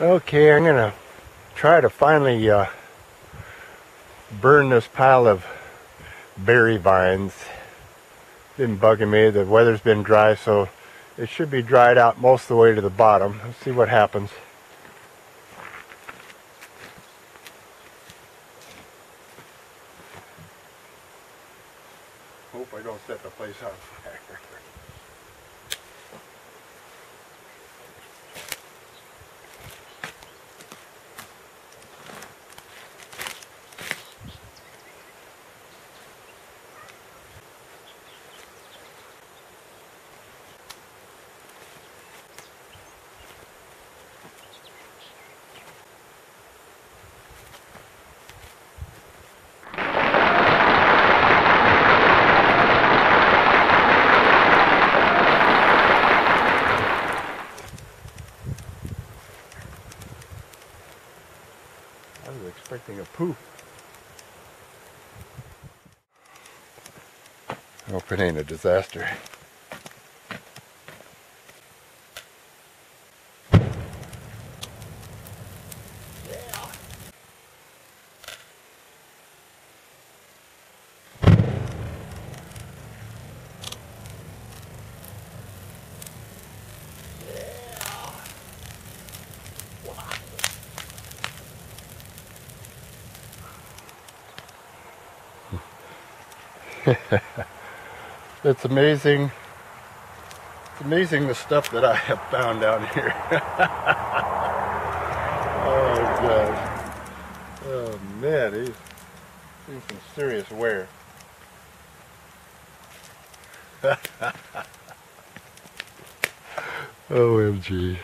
Okay, I'm gonna try to finally uh, burn this pile of berry vines. Been bugging me. The weather's been dry, so it should be dried out most of the way to the bottom. Let's see what happens. Hope I don't set the place on fire. expecting a poof. I hope it ain't a disaster. it's amazing. It's amazing the stuff that I have found down here. oh god. Oh man, he's seen some serious wear. OMG.